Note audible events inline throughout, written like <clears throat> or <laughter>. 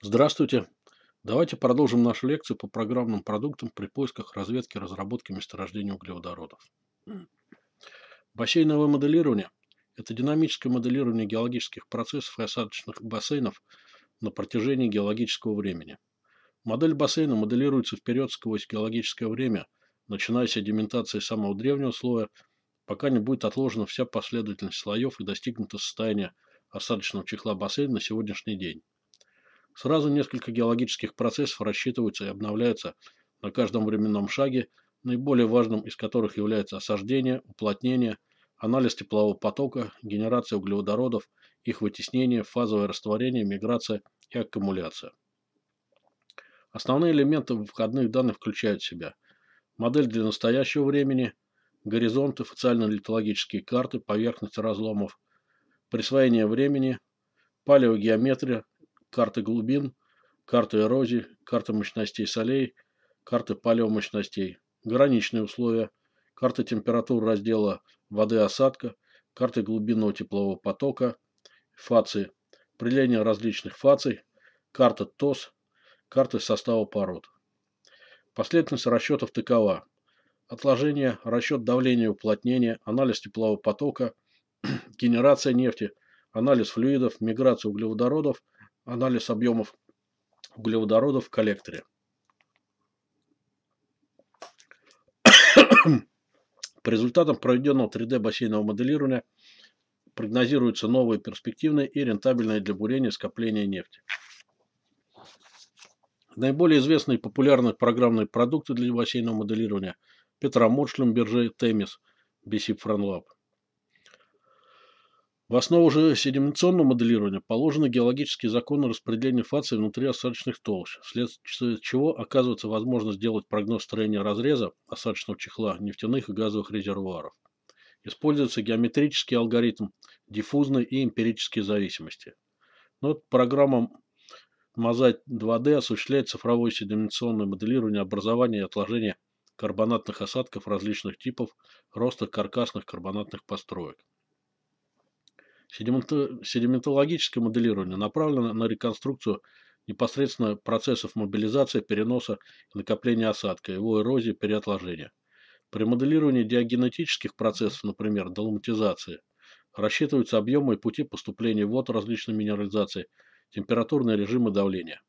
Здравствуйте! Давайте продолжим нашу лекцию по программным продуктам при поисках, разведке, разработке месторождений углеводородов. Бассейновое моделирование – это динамическое моделирование геологических процессов и осадочных бассейнов на протяжении геологического времени. Модель бассейна моделируется вперед сквозь геологическое время, начиная с sedimентации самого древнего слоя, пока не будет отложена вся последовательность слоев и достигнуто состояние осадочного чехла бассейна на сегодняшний день. Сразу несколько геологических процессов рассчитываются и обновляются на каждом временном шаге, наиболее важным из которых является осаждение, уплотнение, анализ теплового потока, генерация углеводородов, их вытеснение, фазовое растворение, миграция и аккумуляция. Основные элементы входных данных включают в себя модель для настоящего времени, горизонты, официально-литологические карты, поверхности разломов, присвоение времени, палеогеометрия, карты глубин, карты эрозии, карты мощностей солей, карты палеомощностей, граничные условия, карты температур раздела воды осадка, карты глубинного теплового потока, фации, определение различных фаций, карта ТОС, карты состава пород. Последовательность расчетов такова. Отложение, расчет давления уплотнения, анализ теплового потока, <clears throat> генерация нефти, анализ флюидов, миграция углеводородов – анализ объемов углеводородов в коллекторе. По результатам проведенного 3D бассейнового моделирования прогнозируются новые перспективные и рентабельные для бурения скопления нефти. Наиболее известные и популярные программные продукты для бассейнового моделирования – Петромод, Шлюмберже, Темис, BC FranLab. В основу же седиментационного моделирования положены геологические законы распределения фаций внутри осадочных толщ, вследствие чего оказывается возможно сделать прогноз строения разреза осадочного чехла нефтяных и газовых резервуаров. Используется геометрический алгоритм диффузной и эмпирические зависимости. Но вот программа Mosaic 2D осуществляет цифровое седиментационное моделирование образования и отложения карбонатных осадков различных типов роста каркасных карбонатных построек. Седиментологическое моделирование направлено на реконструкцию непосредственно процессов мобилизации, переноса и накопления осадка, его эрозии, переотложения. При моделировании диагенетических процессов, например, доломатизации, рассчитываются объемы и пути поступления вод различной минерализации, температурные режимы давления.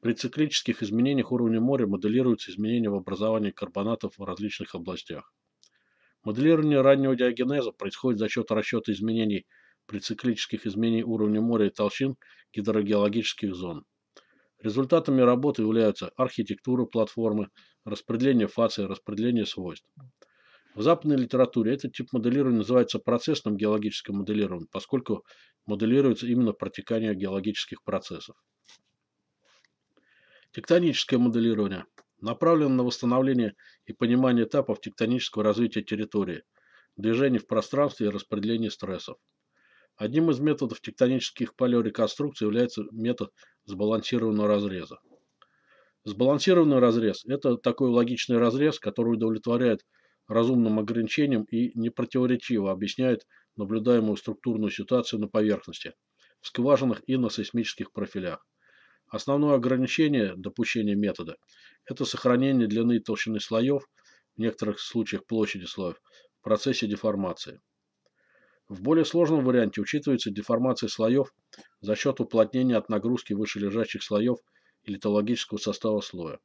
При циклических изменениях уровня моря моделируются изменения в образовании карбонатов в различных областях. Моделирование раннего диагенеза происходит за счет расчета изменений при циклических изменениях уровня моря и толщин гидрогеологических зон. Результатами работы являются архитектура платформы, распределение фаций, распределение свойств. В западной литературе этот тип моделирования называется процессным геологическим моделированием, поскольку моделируется именно протекание геологических процессов. Тектоническое моделирование направлено на восстановление и понимание этапов тектонического развития территории, движений в пространстве и распределения стрессов. Одним из методов тектонических палеореконструкций является метод сбалансированного разреза. Сбалансированный разрез – это такой логичный разрез, который удовлетворяет разумным ограничениям и непротиворечиво объясняет наблюдаемую структурную ситуацию на поверхности, в скважинах и на сейсмических профилях. Основное ограничение допущения метода – это сохранение длины и толщины слоев, в некоторых случаях площади слоев, в процессе деформации. В более сложном варианте учитывается деформация слоев за счет уплотнения от нагрузки вышележащих слоев и литологического состава слоя.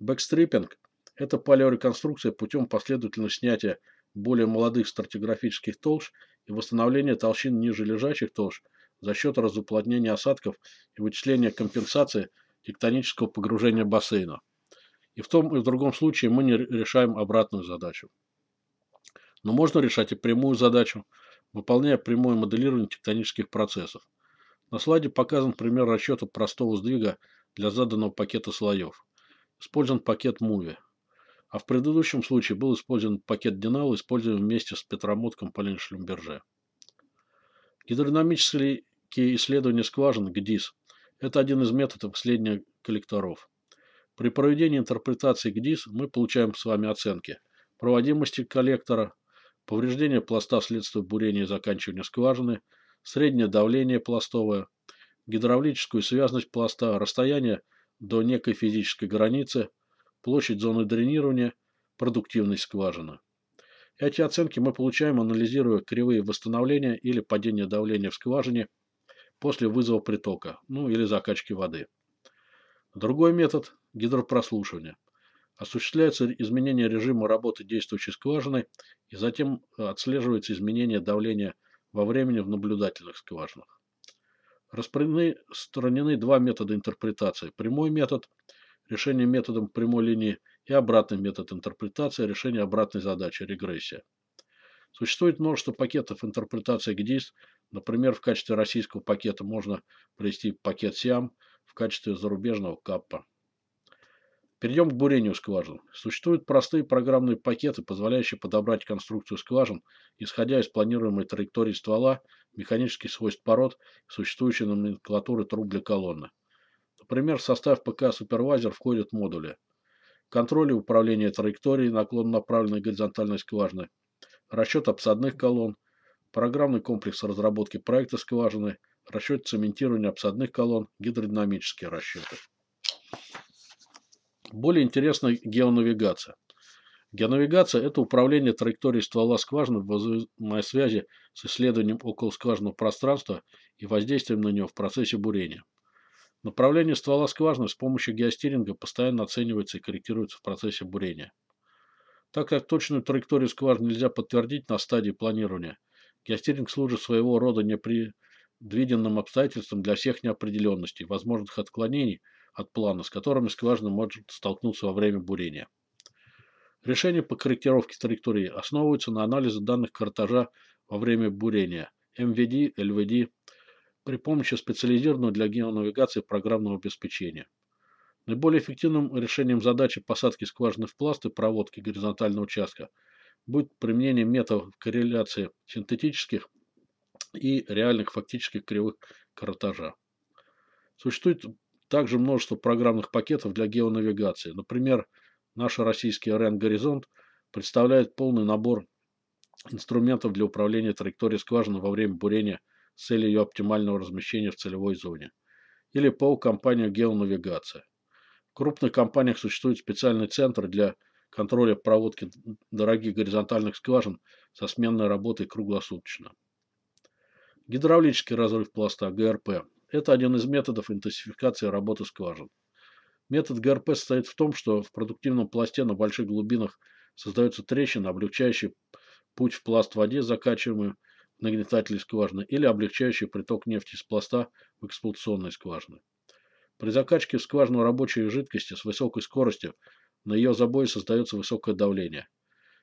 Бэкстриппинг – это палеореконструкция путем последовательного снятия более молодых стратиграфических толщ и восстановления толщин ниже лежащих толщ за счет разуплотнения осадков и вычисления компенсации тектонического погружения бассейна. И в том и в другом случае мы не решаем обратную задачу. Но можно решать и прямую задачу – выполняя прямое моделирование тектонических процессов. На слайде показан пример расчета простого сдвига для заданного пакета слоев. Использован пакет Movie. А в предыдущем случае был использован пакет Динал, используемый вместе с Петромотком Полин Шлюмберже. Гидродинамические исследования скважин ГДИС – это один из методов исследования коллекторов. При проведении интерпретации ГДИС мы получаем с вами оценки проводимости коллектора, повреждение пласта вследствие бурения и заканчивания скважины, среднее давление пластовое, гидравлическую связность пласта, расстояние до некой физической границы, площадь зоны дренирования, продуктивность скважины. Эти оценки мы получаем, анализируя кривые восстановления или падения давления в скважине после вызова притока, ну или закачки воды. Другой метод – гидропрослушивания. Осуществляется изменение режима работы действующей скважины и затем отслеживается изменение давления во времени в наблюдательных скважинах. Распространены два метода интерпретации. Прямой метод – решение методом прямой линии и обратный метод интерпретации – решение обратной задачи – регрессия. Существует множество пакетов интерпретации GDIS. Например, в качестве российского пакета можно привести пакет SIAM, в качестве зарубежного КАППа. Перейдем к бурению скважин. Существуют простые программные пакеты, позволяющие подобрать конструкцию скважин, исходя из планируемой траектории ствола, механических свойств пород существующей номенклатуры труб для колонны. Например, в состав ПК Супервайзер входят модули контроль и управление траекторией наклон направленной горизонтальной скважины, расчет обсадных колонн, программный комплекс разработки проекта скважины, расчет цементирования обсадных колонн, гидродинамические расчеты. Более интересна геонавигация. Геонавигация – это управление траекторией ствола скважины в взаимосвязи с исследованием околоскважинного пространства и воздействием на него в процессе бурения. Направление ствола скважины с помощью геостиринга постоянно оценивается и корректируется в процессе бурения. Так как точную траекторию скважины нельзя подтвердить на стадии планирования, геостиринг служит своего рода непредвиденным обстоятельством для всех неопределенностей, возможных отклонений – от плана, с которыми скважина может столкнуться во время бурения. Решения по корректировке траектории основываются на анализе данных картажа во время бурения МВД, ЛВД при помощи специализированного для геонавигации программного обеспечения. Наиболее эффективным решением задачи посадки скважины в пласт и проводки горизонтального участка будет применение методов корреляции синтетических и реальных фактических кривых картажа. Существует также множество программных пакетов для геонавигации. Например, наш российский RN Горизонт представляет полный набор инструментов для управления траекторией скважины во время бурения с целью ее оптимального размещения в целевой зоне. Или ПО компания «Геонавигация». В крупных компаниях существует специальный центр для контроля проводки дорогих горизонтальных скважин со сменной работой круглосуточно. Гидравлический разрыв пласта ГРП это один из методов интенсификации работы скважин. Метод ГРП состоит в том, что в продуктивном пласте на больших глубинах создается трещина, облегчающая путь в пласт воде, закачиваемую в нагнетательные скважины, или облегчающая приток нефти из пласта в эксплуатационные скважины. При закачке в скважину рабочей жидкости с высокой скоростью на ее забое создается высокое давление.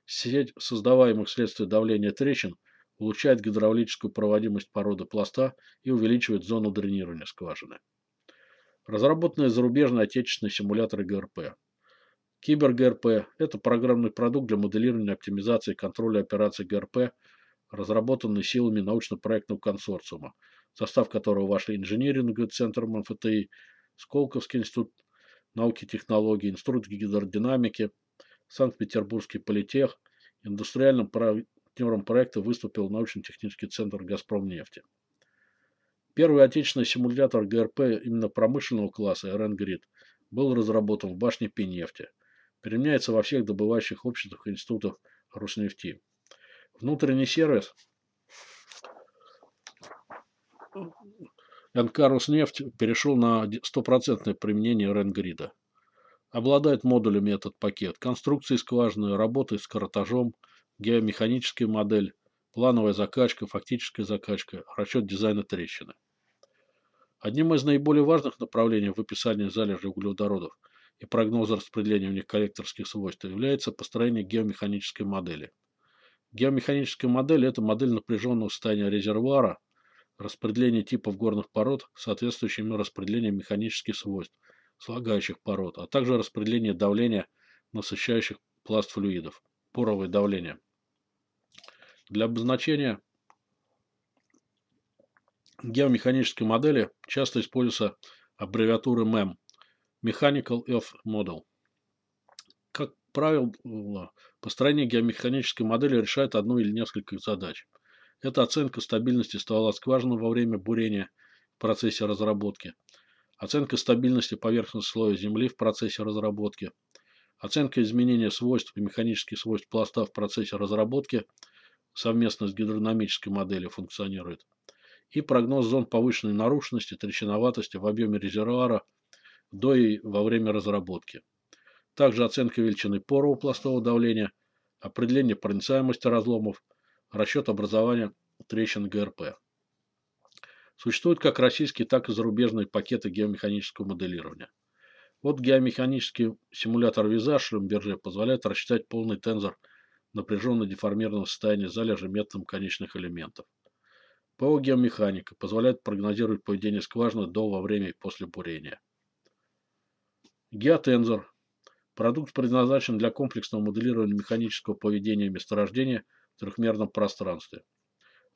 Сеть создаваемых вследствие давления трещин – улучшает гидравлическую проводимость породы пласта и увеличивает зону дренирования скважины. Разработанные зарубежные отечественные симуляторы ГРП. Кибер ГРП – это программный продукт для моделирования, оптимизации и контроля операций ГРП, разработанный силами научно-проектного консорциума, в состав которого вошли инжиниринговый центр МФТИ, Сколковский институт науки и технологий, Институт гидродинамики, Санкт-Петербургский политех, индустриальным партнером проекта выступил научно-технический центр «Газпромнефти». Первый отечественный симулятор ГРП именно промышленного класса РН-ГРИД был разработан в БашНИПИнефти. Применяется во всех добывающих обществах и институтах Роснефти. Внутренний сервис НК Роснефть перешел на стопроцентное применение РН-грида. Обладает модулями этот пакет, конструкцией скважины, работой с картажом – геомеханическая модель, плановая закачка, фактическая закачка, расчет дизайна трещины. Одним из наиболее важных направлений в описании залежей углеводородов и прогноза распределения в них коллекторских свойств является построение геомеханической модели. Геомеханическая модель – это модель напряженного состояния резервуара, распределение типов горных пород, соответствующими распределению механических свойств слагающих пород, а также распределение давления насыщающих пласт флюидов, поровое давление. Для обозначения геомеханической модели часто используется аббревиатура MEM – Mechanical Earth Model. Как правило, построение геомеханической модели решает одну или несколько задач. Это оценка стабильности ствола скважины во время бурения, процессе разработки, оценка стабильности поверхностного слоя Земли в процессе разработки, оценка изменения свойств и механических свойств пласта в процессе разработки совместно с гидродинамической моделью функционирует, и прогноз зон повышенной нарушенности, трещиноватости в объеме резервуара до и во время разработки. Также оценка величины порового пластового давления, определение проницаемости разломов, расчет образования трещин ГРП. Существуют как российские, так и зарубежные пакеты геомеханического моделирования. Вот геомеханический симулятор визаж Шлюмберже позволяет рассчитать полный тензор напряженно деформированного состояния залежи методом конечных элементов. ПО геомеханика позволяет прогнозировать поведение скважины до, во время и после бурения. Геотензор. Продукт предназначен для комплексного моделирования механического поведения месторождения в трехмерном пространстве.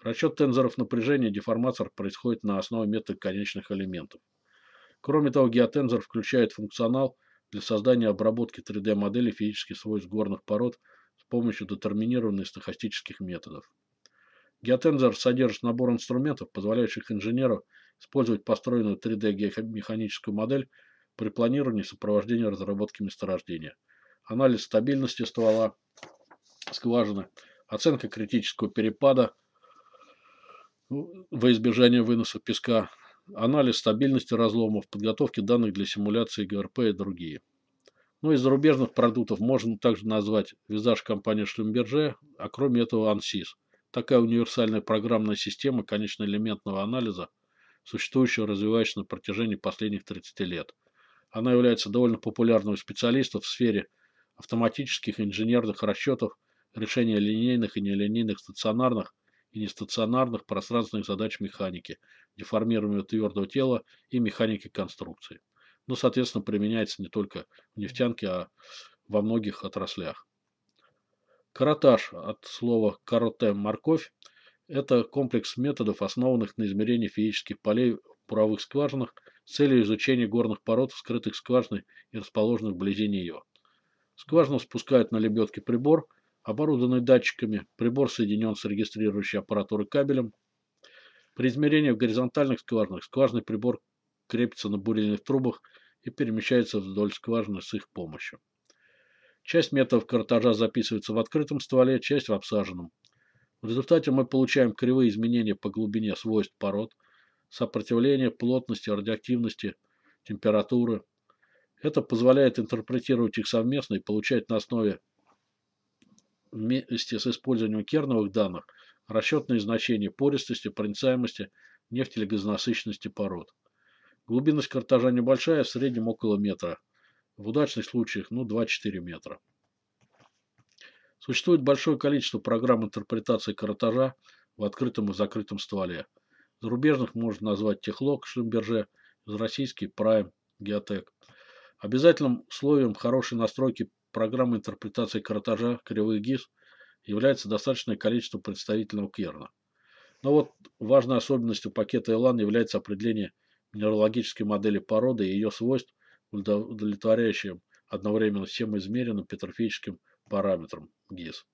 Расчет тензоров напряжения деформатор происходит на основе метода конечных элементов. Кроме того, геотензор включает функционал для создания обработки 3D-модели физических свойств горных пород с помощью детерминированных стохастических методов. Геотензор содержит набор инструментов, позволяющих инженеру использовать построенную 3D-механическую модель при планировании и сопровождении разработки месторождения. Анализ стабильности ствола, скважины, оценка критического перепада во избежание выноса песка, анализ стабильности разломов, подготовки данных для симуляции ГРП и другие. Ну, из зарубежных продуктов можно также назвать визаж компании Шлюмберже, а кроме этого ANSYS. Такая универсальная программная система конечно-элементного анализа, существующая и развивающаяся на протяжении последних 30 лет. Она является довольно популярной у специалистов в сфере автоматических инженерных расчетов, решения линейных и нелинейных стационарных и нестационарных пространственных задач механики, деформирования твердого тела и механики конструкции. Но, соответственно, применяется не только в нефтянке, а во многих отраслях. Каротаж от слова «кароте» – морковь – это комплекс методов, основанных на измерении физических полей в буровых скважинах с целью изучения горных пород, вскрытых скважиной и расположенных вблизи нее. Скважину спускают на лебедке прибор, оборудованный датчиками, прибор соединен с регистрирующей аппаратурой кабелем. При измерении в горизонтальных скважинах скважинный прибор крепится на бурильных трубах и перемещается вдоль скважины с их помощью. Часть методов картажа записывается в открытом стволе, часть в обсаженном. В результате мы получаем кривые изменения по глубине свойств пород, сопротивления, плотности, радиоактивности, температуры. Это позволяет интерпретировать их совместно и получать на основе вместе с использованием керновых данных расчетные значения пористости, проницаемости, газонасыщенности пород. Глубинность картажа небольшая, в среднем около метра. В удачных случаях ну 2-4 метра. Существует большое количество программ интерпретации картажа в открытом и закрытом стволе. Зарубежных можно назвать Техлок, Шлюмберже, из российский Prime, Геотек. Обязательным условием хорошей настройки программы интерпретации картажа кривых ГИС является достаточное количество представительного керна. Но вот важной особенностью пакета ELAN является определение минералогической модели породы и ее свойств, удовлетворяющим одновременно всем измеренным петрофическим параметрам ГИС.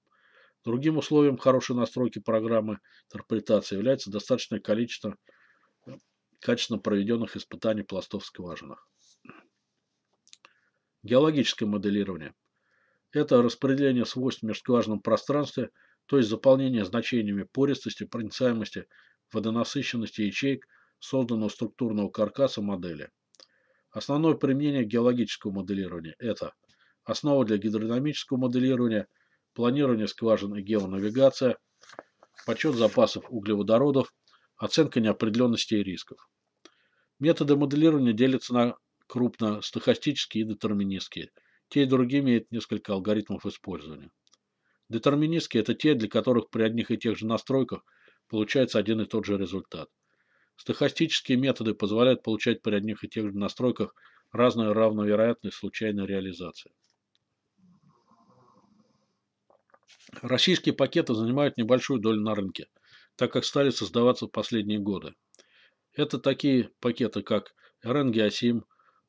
Другим условием хорошей настройки программы интерпретации является достаточное количество качественно проведенных испытаний пластов скважинах. Геологическое моделирование. Это распределение свойств в межскважинном пространстве, то есть заполнение значениями пористости, проницаемости, водонасыщенности ячеек созданного структурного каркаса модели. Основное применение геологического моделирования – это основа для гидродинамического моделирования, планирование скважин и геонавигация, подсчет запасов углеводородов, оценка неопределенности и рисков. Методы моделирования делятся на крупно стохастические и детерминистские – те и другие имеют несколько алгоритмов использования. Детерминистские – это те, для которых при одних и тех же настройках получается один и тот же результат. Стохастические методы позволяют получать при одних и тех же настройках разную равновероятность случайной реализации. Российские пакеты занимают небольшую долю на рынке, так как стали создаваться в последние годы. Это такие пакеты, как RNG ASIM,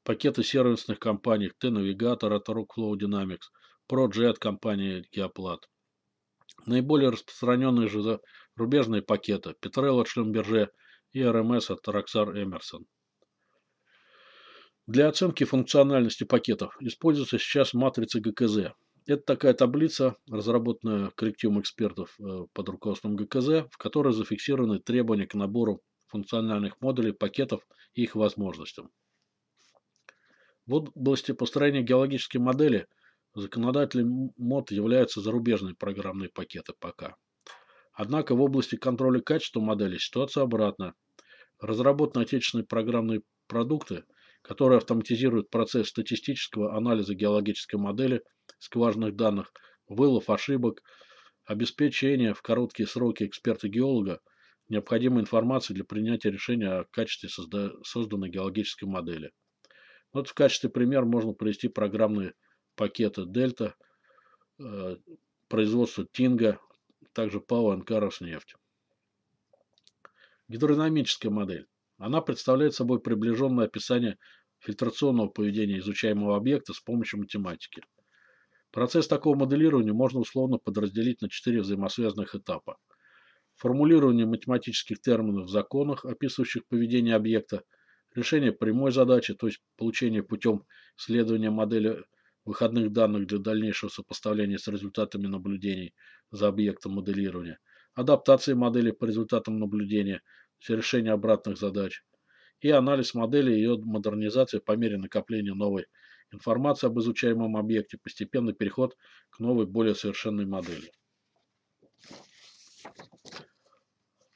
пакеты сервисных компаний T-Navigator от Rockflow Dynamics, ProJet компании Geoplat. Наиболее распространенные же зарубежные пакеты Petrel от Schlumberger, и РМС от Roxar Emerson. Для оценки функциональности пакетов используется сейчас матрица ГКЗ. Это такая таблица, разработанная коллективом экспертов э, под руководством ГКЗ, в которой зафиксированы требования к набору функциональных модулей, пакетов и их возможностям. В области построения геологической модели законодателем МОД являются зарубежные программные пакеты пока. Однако в области контроля качества модели ситуация обратная. Разработаны отечественные программные продукты, которые автоматизируют процесс статистического анализа геологической модели скважинных данных, вылов ошибок, обеспечение в короткие сроки эксперта-геолога необходимой информации для принятия решения о качестве созданной геологической модели. Вот в качестве примера можно привести программные пакеты Дельта, э, производство Тинга, также ПАО НК «Роснефть». Гидродинамическая модель. Она представляет собой приближенное описание фильтрационного поведения изучаемого объекта с помощью математики. Процесс такого моделирования можно условно подразделить на четыре взаимосвязанных этапа. Формулирование математических терминов в законах, описывающих поведение объекта, решение прямой задачи, то есть получение путем исследования модели выходных данных для дальнейшего сопоставления с результатами наблюдений за объектом моделирования, адаптации модели по результатам наблюдения, решение обратных задач и анализ модели и ее модернизация по мере накопления новой информации об изучаемом объекте, постепенный переход к новой, более совершенной модели.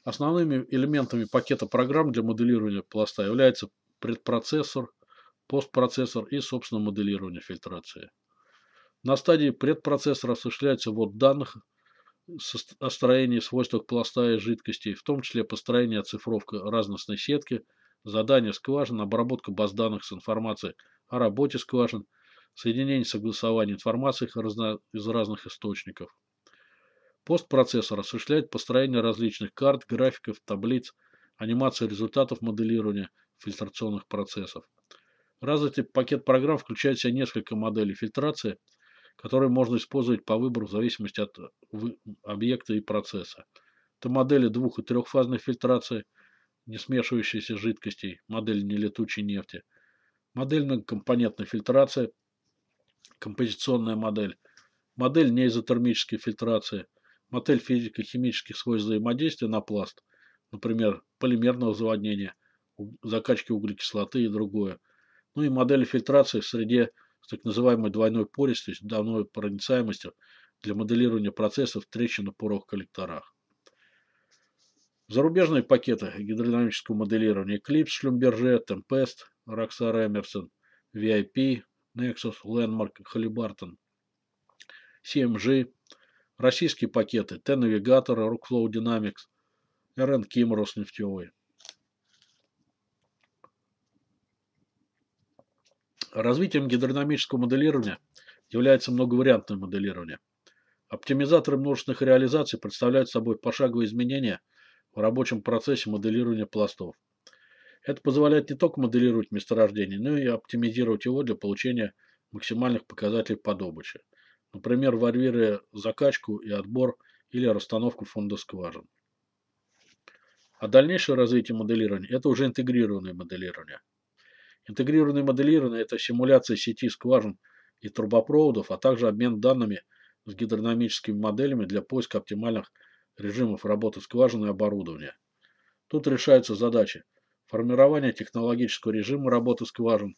Основными элементами пакета программ для моделирования пласта являются предпроцессор, постпроцессор и, собственно, моделирование фильтрации. На стадии предпроцессора осуществляется ввод данных о строении, свойствах пласта и жидкостей, в том числе построение оцифровка разностной сетки, задание скважин, обработка баз данных с информацией о работе скважин, соединение согласования информации из разных источников. Постпроцессор осуществляет построение различных карт, графиков, таблиц, анимация результатов моделирования фильтрационных процессов. Развитый пакет программ включает в себя несколько моделей фильтрации, которые можно использовать по выбору в зависимости от объекта и процесса. Это модели двух- и трехфазной фильтрации, не смешивающиеся жидкостей, модель нелетучей нефти, модельно-компонентной фильтрации, композиционная модель, модель неизотермической фильтрации, модель физико-химических свойств взаимодействия на пласт, например, полимерного заводнения, закачки углекислоты и другое, ну и модели фильтрации в среде так называемой двойной пористостью, двойной проницаемостью для моделирования процессов трещин на порох коллекторах. Зарубежные пакеты гидродинамического моделирования Eclipse, Schlumberger, Tempest, Roxar Emerson, VIP, Nexus, Landmark, Halliburton, CMG, российские пакеты T-навигатор, Rockflow Dynamics, RN Kim, Роснефтевой. Развитием гидродинамического моделирования является многовариантное моделирование. Оптимизаторы множественных реализаций представляют собой пошаговые изменения в рабочем процессе моделирования пластов. Это позволяет не только моделировать месторождение, но и оптимизировать его для получения максимальных показателей по добыче. Например, варьируя закачку и отбор или расстановку фонда скважин. А дальнейшее развитие моделирования – это уже интегрированное моделирование – Интегрированное моделирование – это симуляция сети скважин и трубопроводов, а также обмен данными с гидродинамическими моделями для поиска оптимальных режимов работы скважин и оборудования. Тут решаются задачи формирования технологического режима работы скважин,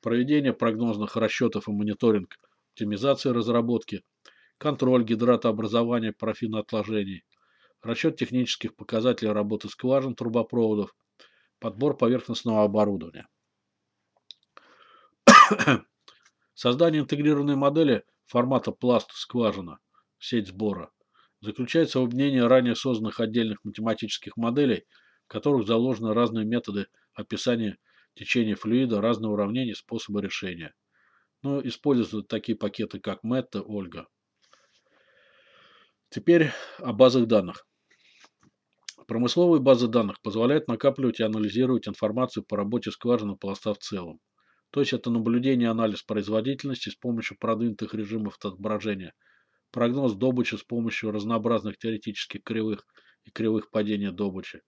проведение прогнозных расчетов и мониторинг, оптимизация разработки, контроль гидратообразования парафиноотложений, расчет технических показателей работы скважин, трубопроводов, подбор поверхностного оборудования. <coughs> Создание интегрированной модели формата пласт скважина, сеть сбора, заключается в объединении ранее созданных отдельных математических моделей, в которых заложены разные методы описания течения флюида, разные уравнения, способы решения. Но используются такие пакеты, как Метта, Ольга. Теперь о базах данных. Промысловые базы данных позволяют накапливать и анализировать информацию по работе скважины пласта в целом. То есть это наблюдение анализ производительности с помощью продвинутых режимов отображения, прогноз добычи с помощью разнообразных теоретических кривых и кривых падения добычи,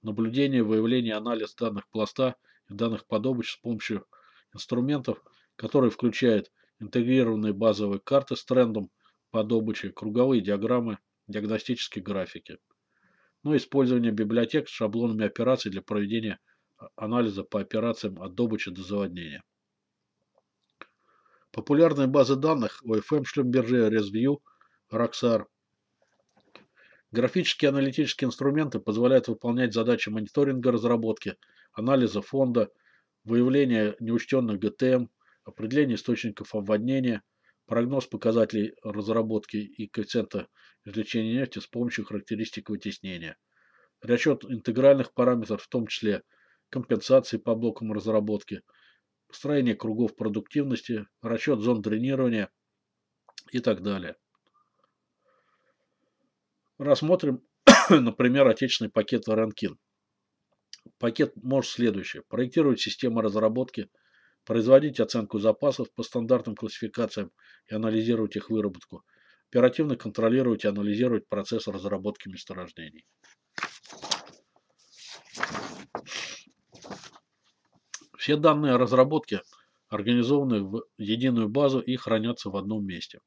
наблюдение, выявление, анализ данных пласта и данных по добыче с помощью инструментов, которые включают интегрированные базовые карты с трендом по добыче, круговые диаграммы, диагностические графики. Ну и использование библиотек с шаблонами операций для проведения анализа по операциям от добычи до заводнения. Популярные базы данных OFM, Шлюмберже, ResView, Roxar. Графические аналитические инструменты позволяют выполнять задачи мониторинга разработки, анализа фонда, выявления неучтенных ГТМ, определения источников обводнения, прогноз показателей разработки и коэффициента извлечения нефти с помощью характеристик вытеснения, расчет интегральных параметров, в том числе компенсации по блокам разработки – строение кругов продуктивности, расчет зон дренирования и так далее. Рассмотрим, <coughs> например, отечественный пакет Ранкин. Пакет может следующее. Проектировать систему разработки, производить оценку запасов по стандартным классификациям и анализировать их выработку, оперативно контролировать и анализировать процесс разработки месторождений. Все данные о разработке организованы в единую базу и хранятся в одном месте.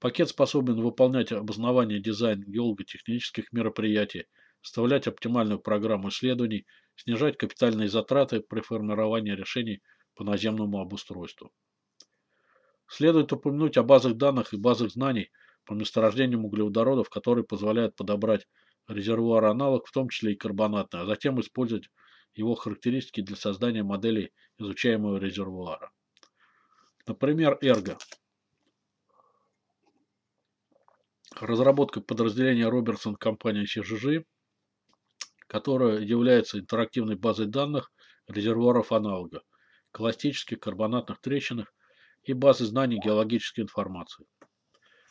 Пакет способен выполнять обоснование дизайн геолого-технических мероприятий, вставлять оптимальную программу исследований, снижать капитальные затраты при формировании решений по наземному обустройству. Следует упомянуть о базах данных и базах знаний по месторождениям углеводородов, которые позволяют подобрать резервуар аналог, в том числе и карбонатный, а затем использовать его характеристики для создания моделей изучаемого резервуара. Например, Эрго. Разработка подразделения Робертсон компании CGG, которая является интерактивной базой данных резервуаров аналога, классических карбонатных трещинах и базы знаний геологической информации.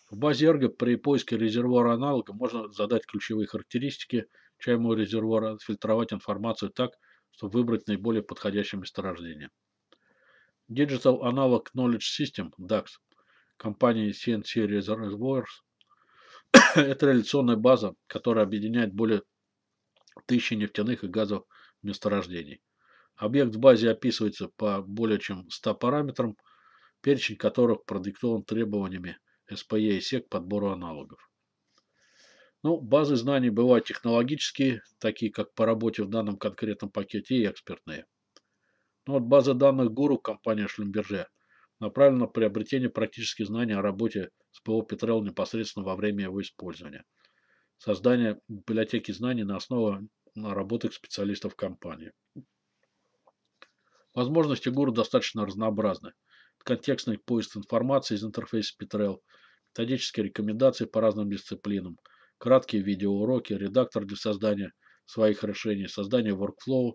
В базе Эрго при поиске резервуара аналога можно задать ключевые характеристики чаемого резервуара, отфильтровать информацию так, чтобы выбрать наиболее подходящее месторождение. Digital Analog Knowledge System, DAX, компании CNC Reservoirs, <coughs> это реляционная база, которая объединяет более тысячи нефтяных и газовых месторождений. Объект в базе описывается по более чем 100 параметрам, перечень которых продиктован требованиями SPE и SEC к подбору аналогов. Ну, базы знаний бывают технологические, такие как по работе в данном конкретном пакете, и экспертные. Ну, вот база данных гуру компании Шлюмберже направлена на приобретение практических знаний о работе с ПО Петрел непосредственно во время его использования. Создание библиотеки знаний на основе работы специалистов компании. Возможности гуру достаточно разнообразны. Контекстный поиск информации из интерфейса Petrel, методические рекомендации по разным дисциплинам – краткие видеоуроки, редактор для создания своих решений, создание workflow,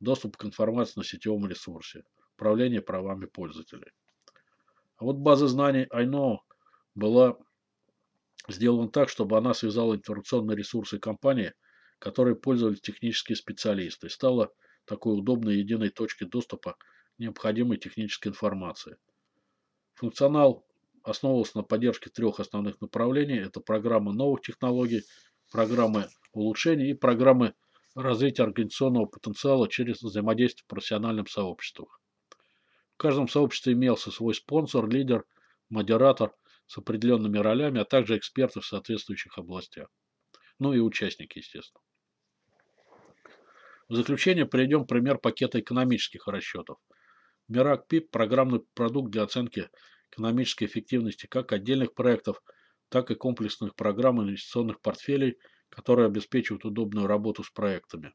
доступ к информации на сетевом ресурсе, управление правами пользователей. А вот база знаний iKnow была сделана так, чтобы она связала информационные ресурсы компании, которые пользовались технические специалисты, и стала такой удобной единой точкой доступа необходимой технической информации. Функционал основывался на поддержке трех основных направлений. Это программы новых технологий, программы улучшений и программы развития организационного потенциала через взаимодействие в профессиональных сообществах. В каждом сообществе имелся свой спонсор, лидер, модератор с определенными ролями, а также эксперты в соответствующих областях. Ну и участники, естественно. В заключение приведем пример пакета экономических расчетов. Мирак ПИП – программный продукт для оценки экономической эффективности как отдельных проектов, так и комплексных программ инвестиционных портфелей, которые обеспечивают удобную работу с проектами.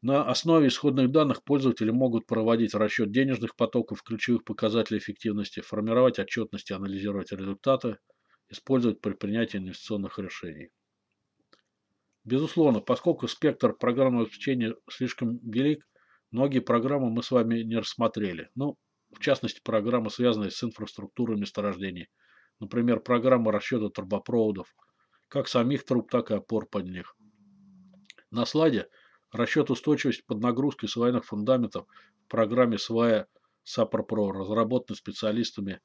На основе исходных данных пользователи могут проводить расчет денежных потоков, ключевых показателей эффективности, формировать отчетности, анализировать результаты, использовать при принятии инвестиционных решений. Безусловно, поскольку спектр программного обеспечения слишком велик, многие программы мы с вами не рассмотрели. Ну, в частности программы, связанные с инфраструктурой месторождений, например, программа расчета трубопроводов, как самих труб, так и опор под них. На слайде расчет устойчивости под нагрузкой свайных фундаментов в программе свая САПРПРО, разработанной специалистами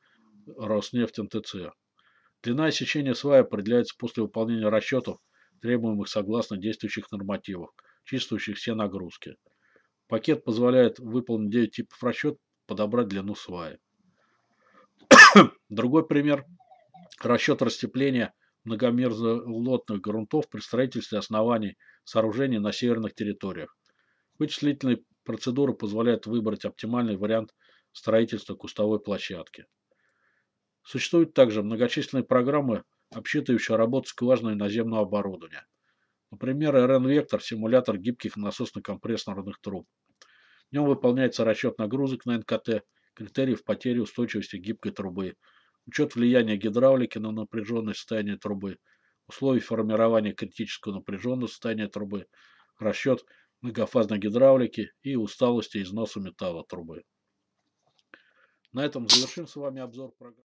Роснефть НТЦ. Длина сечения свая определяется после выполнения расчетов требуемых согласно действующих нормативов, чувствующих все нагрузки. Пакет позволяет выполнить 9 типов расчет, подобрать длину сваи. Другой пример – расчет растепления многомерзолотных грунтов при строительстве оснований сооружений на северных территориях. Вычислительные процедуры позволяют выбрать оптимальный вариант строительства кустовой площадки. Существуют также многочисленные программы, обсчитывающие работу скважины наземного оборудования. Например, RN-вектор – симулятор гибких насосно-компрессорных труб. В нем выполняется расчет нагрузок на НКТ, критериев потери устойчивости гибкой трубы, учет влияния гидравлики на напряженное состояние трубы, условий формирования критического напряженного состояния трубы, расчет многофазной гидравлики и усталости износа металла трубы. На этом завершим с вами обзор программы.